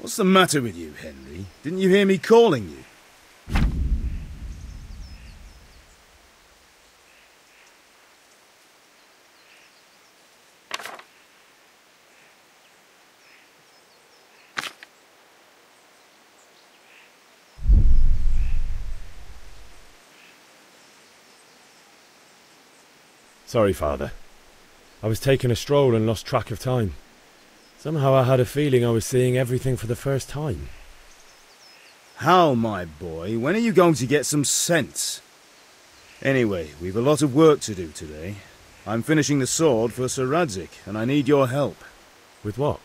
What's the matter with you, Henry? Didn't you hear me calling you? Sorry, Father. I was taking a stroll and lost track of time. Somehow I had a feeling I was seeing everything for the first time. How, my boy, when are you going to get some sense? Anyway, we've a lot of work to do today. I'm finishing the sword for Sir Radzig, and I need your help. With what?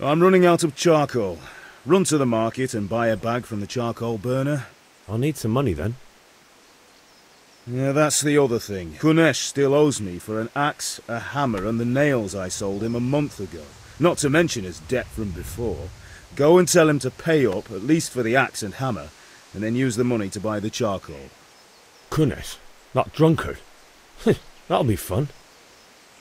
I'm running out of charcoal. Run to the market and buy a bag from the charcoal burner. I'll need some money then. Yeah, that's the other thing. Kunesh still owes me for an axe, a hammer, and the nails I sold him a month ago. Not to mention his debt from before. Go and tell him to pay up, at least for the axe and hammer, and then use the money to buy the charcoal. Kunesh? That drunkard? That'll be fun.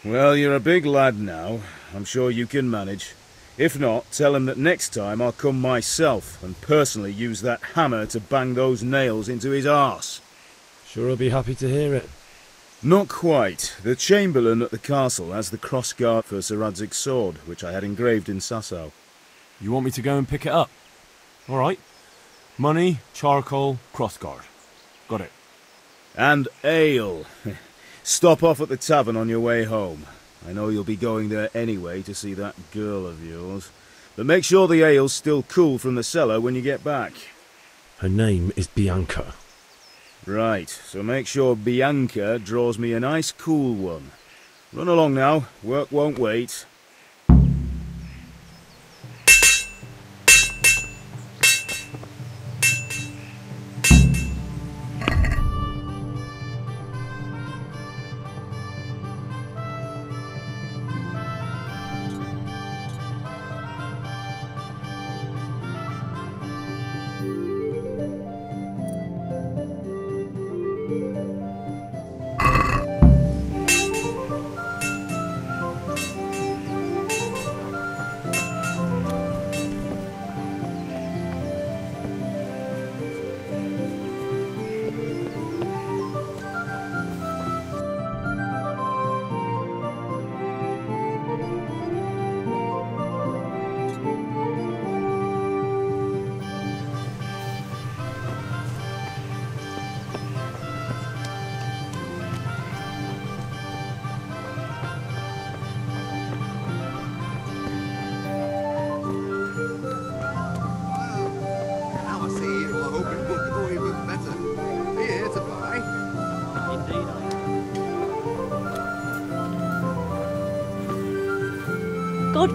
Well, you're a big lad now. I'm sure you can manage. If not, tell him that next time I'll come myself and personally use that hammer to bang those nails into his arse. Sure, I'll be happy to hear it. Not quite. The Chamberlain at the castle has the crossguard for Sir Radzig's sword, which I had engraved in Sasau. You want me to go and pick it up? All right. Money, charcoal, crossguard. Got it. And ale. Stop off at the tavern on your way home. I know you'll be going there anyway to see that girl of yours. But make sure the ale's still cool from the cellar when you get back. Her name is Bianca. Right, so make sure Bianca draws me a nice cool one. Run along now, work won't wait.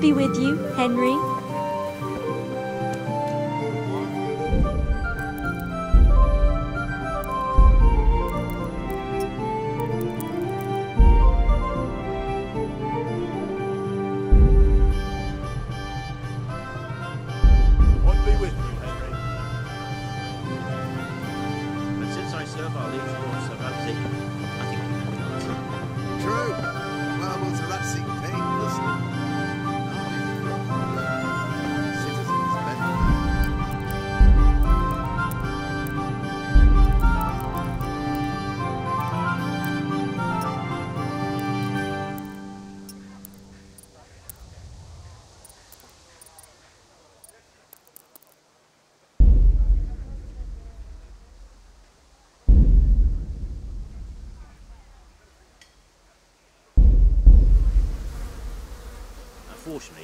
Be with you, Henry.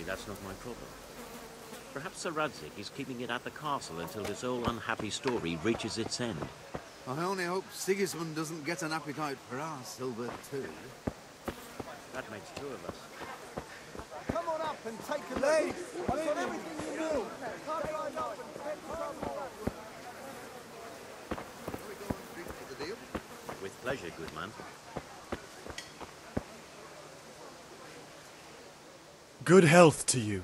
That's not my problem. Perhaps Sir Radzig is keeping it at the castle until this whole unhappy story reaches its end. I only hope Sigismund doesn't get an appetite for our silver too. That makes two of us. Come on up and take a look. I've got everything you need. Come right up and take some Shall we go and drink to the deal? With pleasure, good man. Good health to you.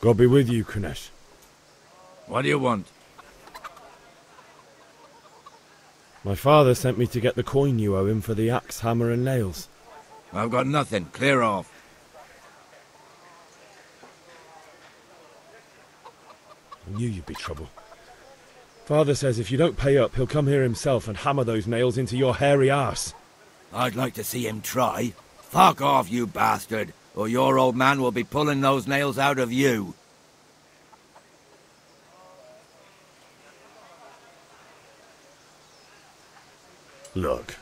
God be with you, Kunesh. What do you want? My father sent me to get the coin you owe him for the axe, hammer, and nails. I've got nothing. Clear off. I knew you'd be trouble. Father says if you don't pay up, he'll come here himself and hammer those nails into your hairy arse. I'd like to see him try. Fuck off, you bastard, or your old man will be pulling those nails out of you. Look,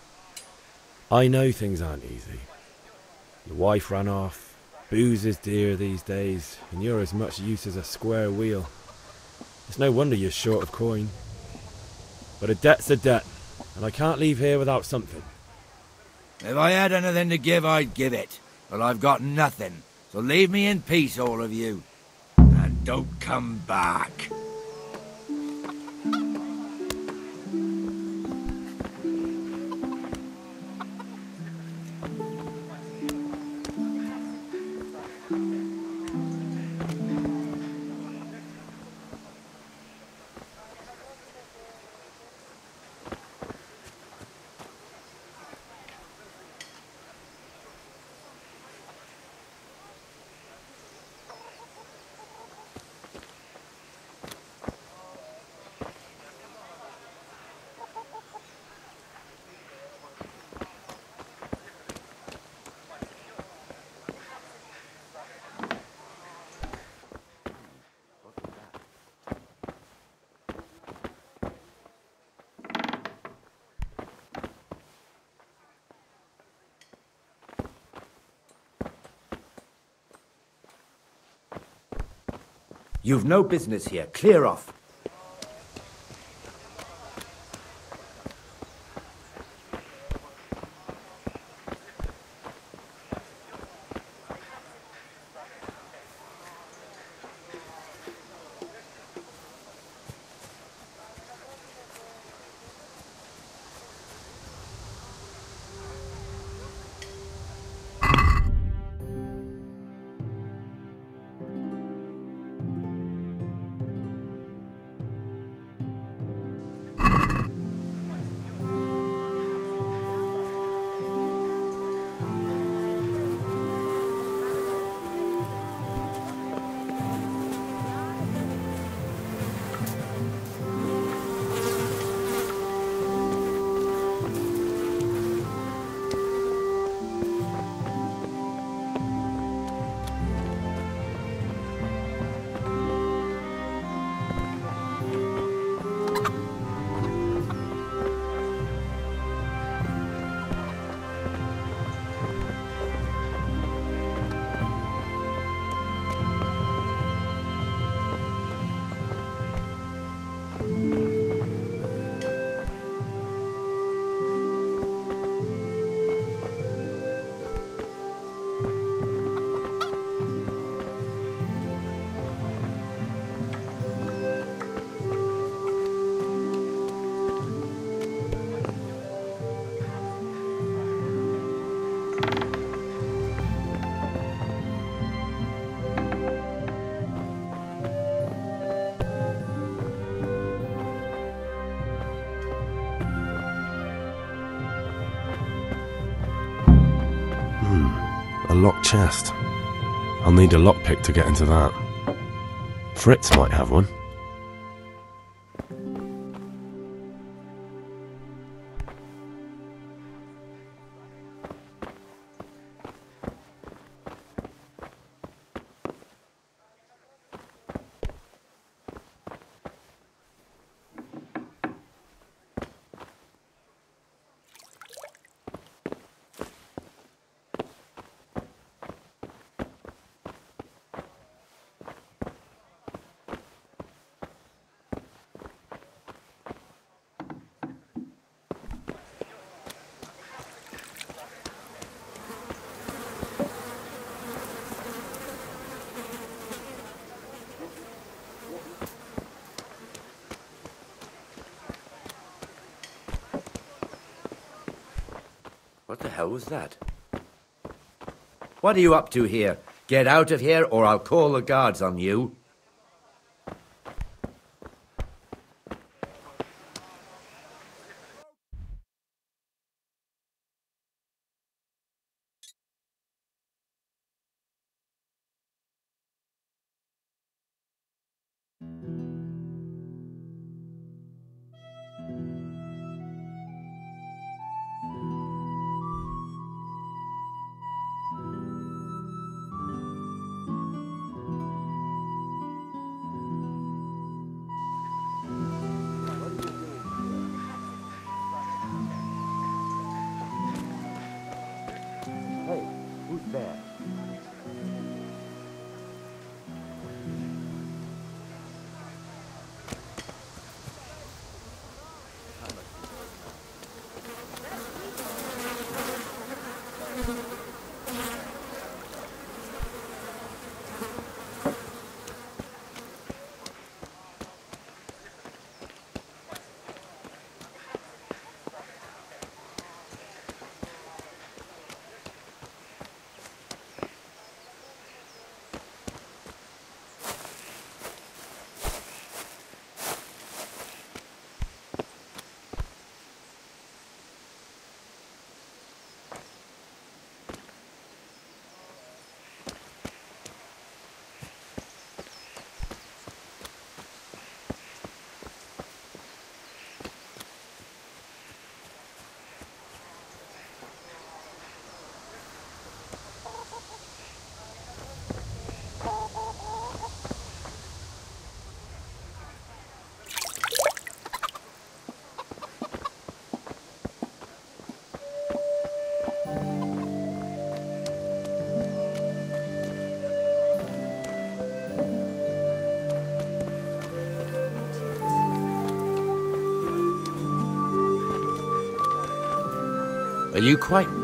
I know things aren't easy. Your wife ran off, booze is dear these days, and you're as much use as a square wheel. It's no wonder you're short of coin. But a debt's a debt, and I can't leave here without something. If I had anything to give, I'd give it. But I've got nothing. So leave me in peace, all of you. And don't come back. You've no business here. Clear off. Chest. I'll need a lockpick to get into that. Fritz might have one. What the hell was that? What are you up to here? Get out of here or I'll call the guards on you. there. Are you quite...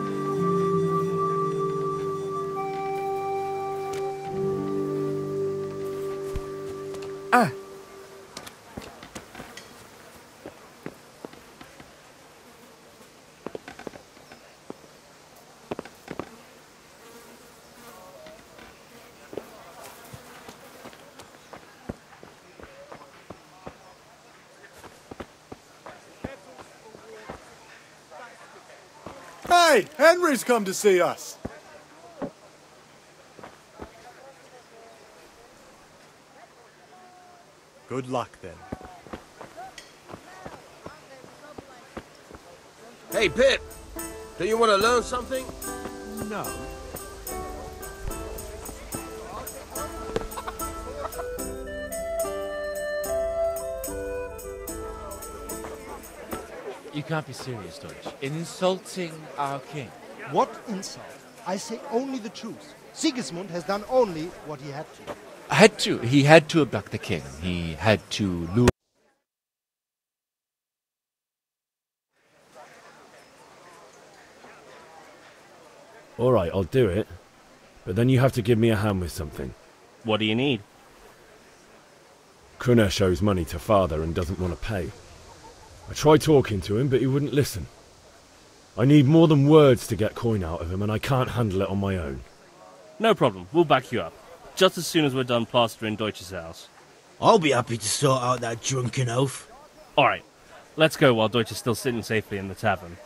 Henry's come to see us. Good luck then. Hey, Pip! Do you want to learn something? No. Can't be serious, Deutsch. Insulting our king. What insult? I say only the truth. Sigismund has done only what he had to. Had to. He had to abduct the king. He had to lure. Alright, I'll do it. But then you have to give me a hand with something. What do you need? Kunesh shows money to father and doesn't want to pay. I tried talking to him, but he wouldn't listen. I need more than words to get coin out of him, and I can't handle it on my own. No problem. We'll back you up. Just as soon as we're done plastering Deutsch's house. I'll be happy to sort out that drunken oaf. Alright. Let's go while Deutsch is still sitting safely in the tavern.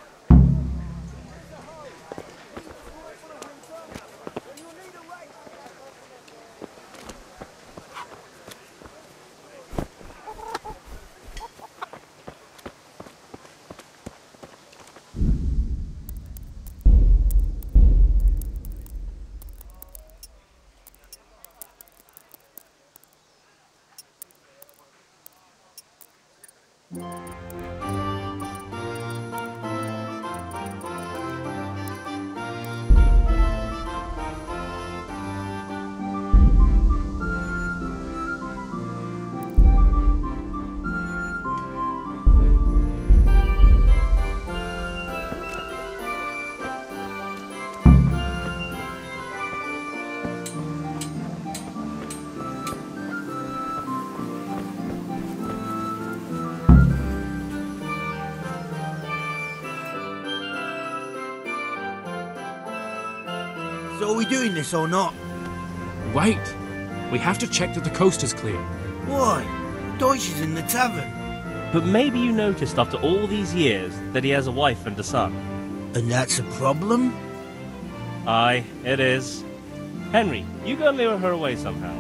So are we doing this or not? Wait. We have to check that the coast is clear. Why? Deutsch is in the tavern. But maybe you noticed after all these years that he has a wife and a son. And that's a problem? Aye, it is. Henry, you go and lure her away somehow.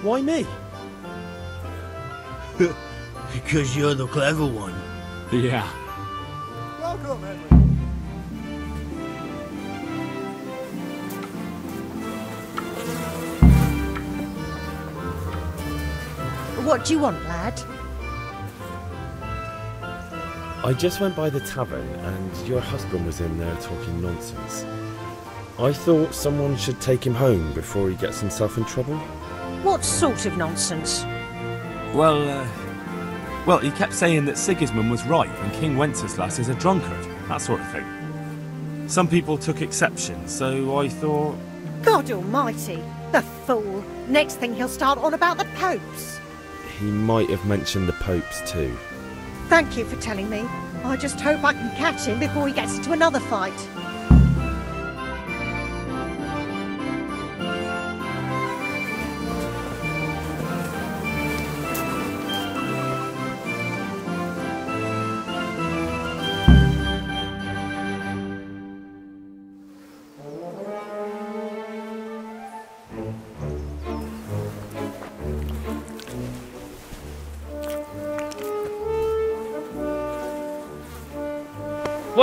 Why me? because you're the clever one. Yeah. Welcome, Henry. What do you want, lad? I just went by the tavern, and your husband was in there talking nonsense. I thought someone should take him home before he gets himself in trouble. What sort of nonsense? Well, uh, well, he kept saying that Sigismund was right and King Wenceslas is a drunkard, that sort of thing. Some people took exception, so I thought. God almighty, the fool. Next thing he'll start on about the popes. He might have mentioned the popes too. Thank you for telling me. I just hope I can catch him before he gets into another fight.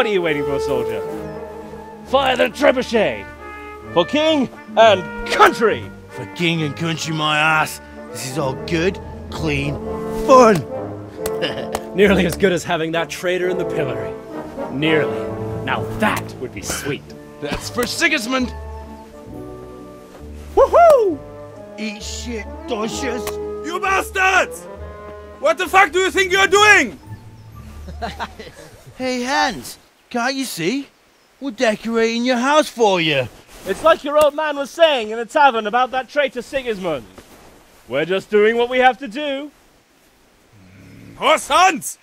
What are you waiting for, soldier? Fire the trebuchet! For king and country! For king and country, my ass. This is all good, clean, fun. Nearly as good as having that traitor in the pillory. Nearly. Now that would be sweet. That's for Sigismund! Woohoo! Eat shit, Docious. You bastards! What the fuck do you think you're doing? Hey, Hans, can't you see? We're decorating your house for you. It's like your old man was saying in the tavern about that traitor Sigismund. We're just doing what we have to do. Oh, sons!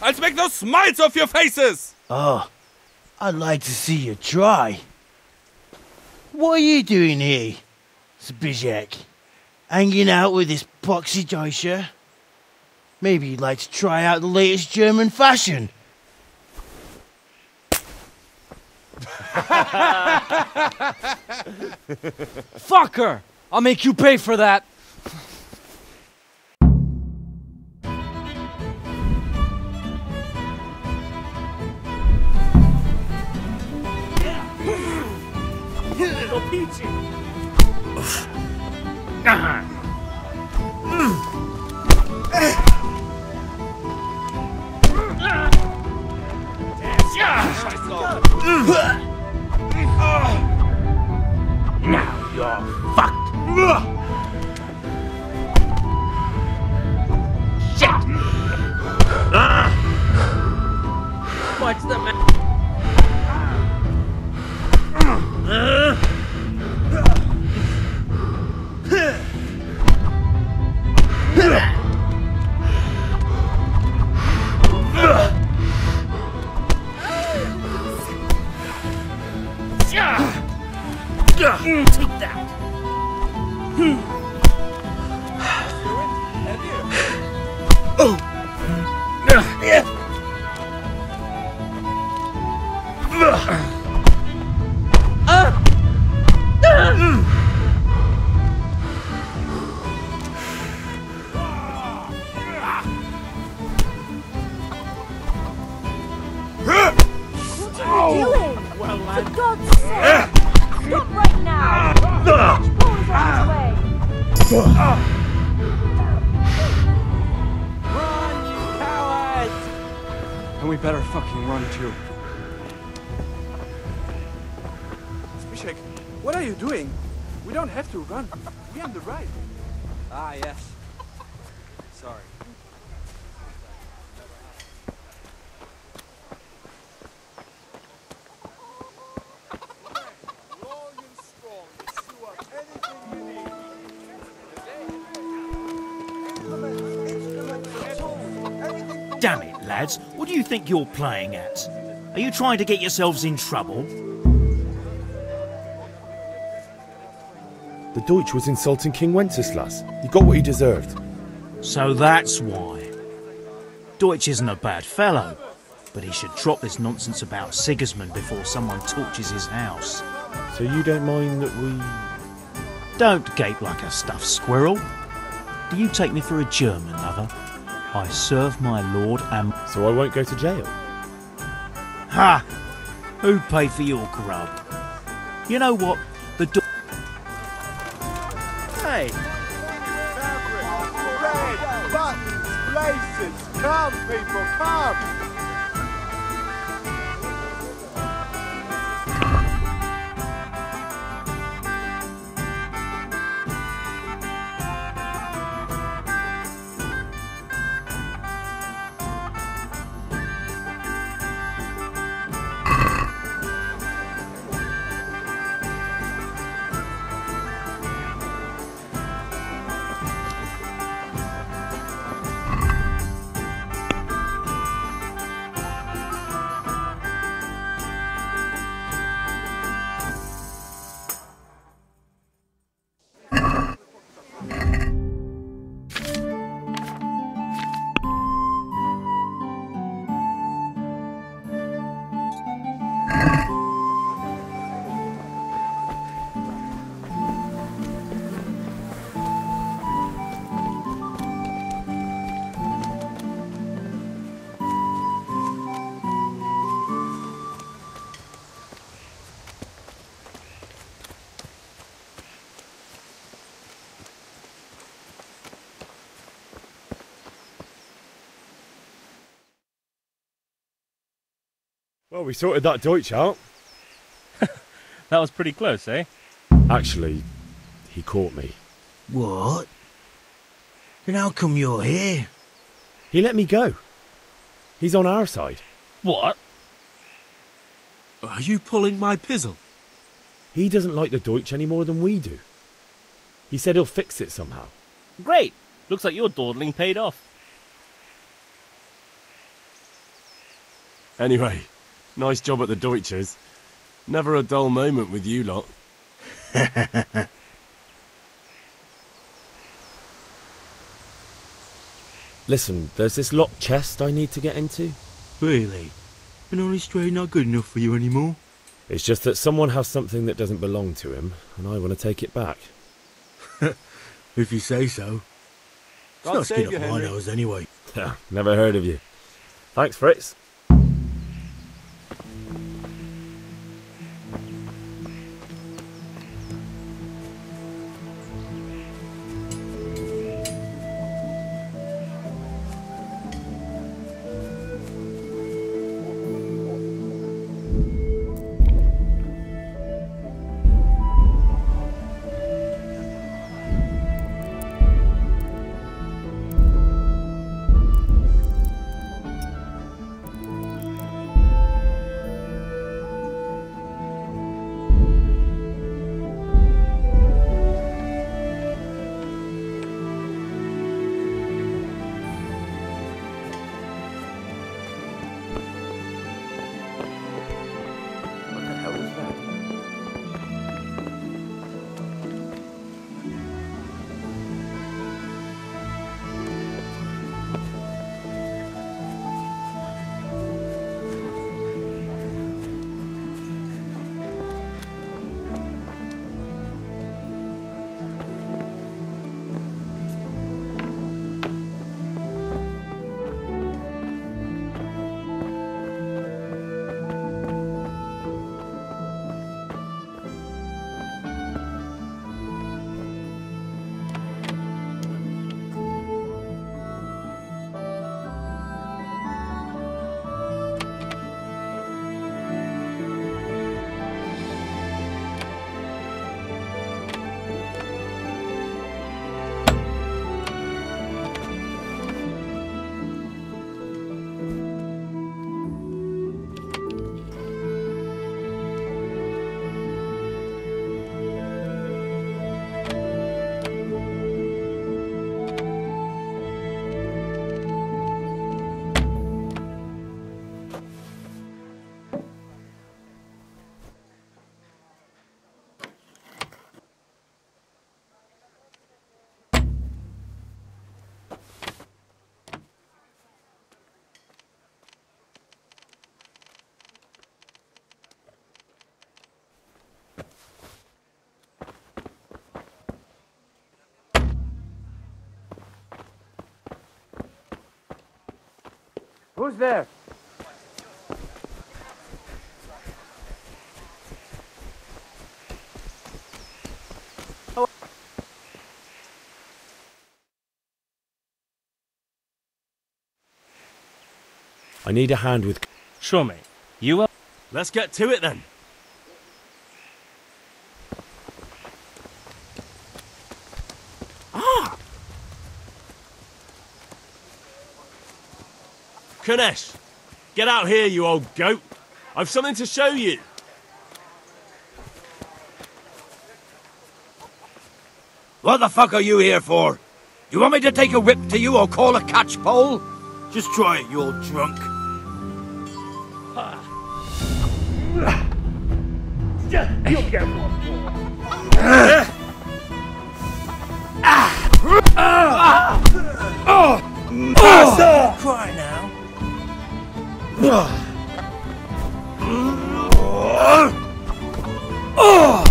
I'll make those smiles off your faces! Oh, I'd like to see you try. What are you doing here, Zbyshek? Hanging out with this poxy Deutscher? Maybe you'd like to try out the latest German fashion. Fucker! I'll make you pay for that. Little Peachy! Run, you cowards! And we better fucking run too. Zbyshek, what are you doing? We don't have to run. We're on the right. Ah, yes. Sorry. Lads. What do you think you're playing at? Are you trying to get yourselves in trouble? The Deutsch was insulting King Wenceslas. He got what he deserved. So that's why. Deutsch isn't a bad fellow, but he should drop this nonsense about Sigismund before someone torches his house. So you don't mind that we. Don't gape like a stuffed squirrel. Do you take me for a German, lover? I serve my lord and. So I won't go to jail? Ha! Who paid for your grub? You know what? The. Do- Hey! Red buttons, places! Come, people, come! Well, we sorted that Deutsch out. That was pretty close, eh? Actually, he caught me. What? Then how come you're here? He let me go. He's on our side. What? Are you pulling my pizzle? He doesn't like the Deutsch any more than we do. He said he'll fix it somehow. Great! Looks like your dawdling paid off. Anyway, nice job at the Deutsches. Never a dull moment with you lot. Listen, there's this locked chest I need to get into. Really? An honest trade not good enough for you anymore? It's just that someone has something that doesn't belong to him, and I want to take it back. If you say so. It's God not save skin up my nose anyway. Never heard of you. Thanks, Fritz. Who's there? I need a hand with. Sure, mate. You up? Let's get to it then. Ah! Kunesh, get out here, you old goat. I've something to show you. What the fuck are you here for? You want me to take a whip to you or call a catchpole? Just try it, you old drunk. You'll get one. Oh, ah! cry now. Ah! Ah!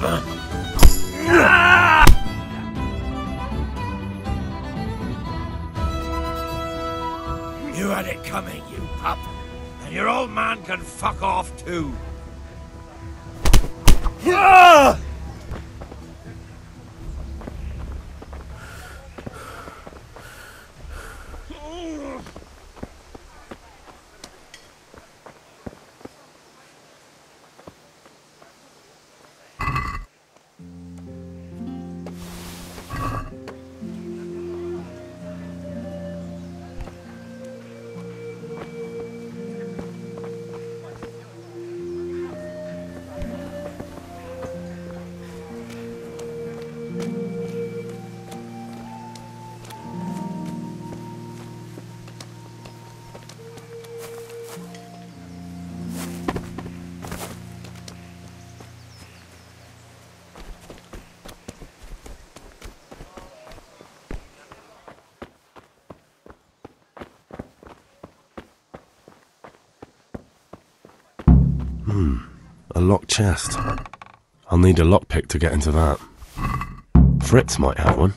Had can fuck off too. Hmm. A locked chest. I'll need a lockpick to get into that. Fritz might have one.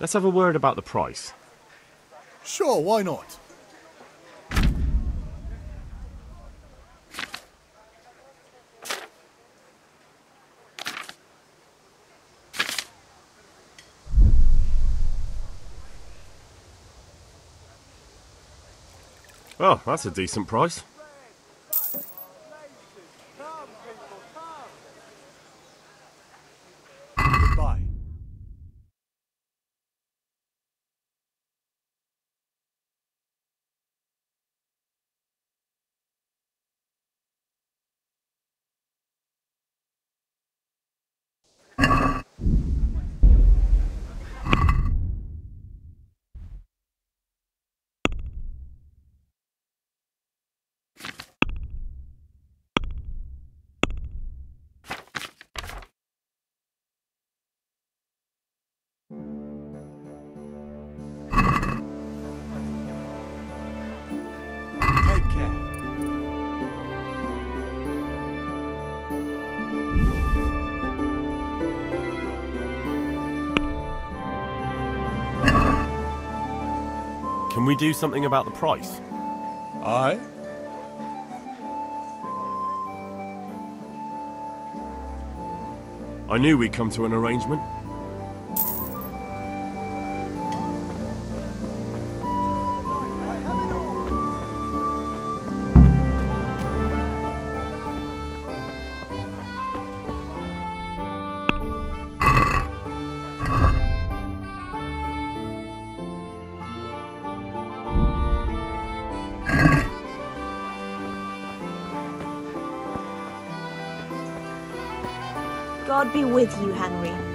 Let's have a word about the price. Sure, why not? Well, that's a decent price. Can we do something about the price? I? I knew we'd come to an arrangement. God be with you, Henry.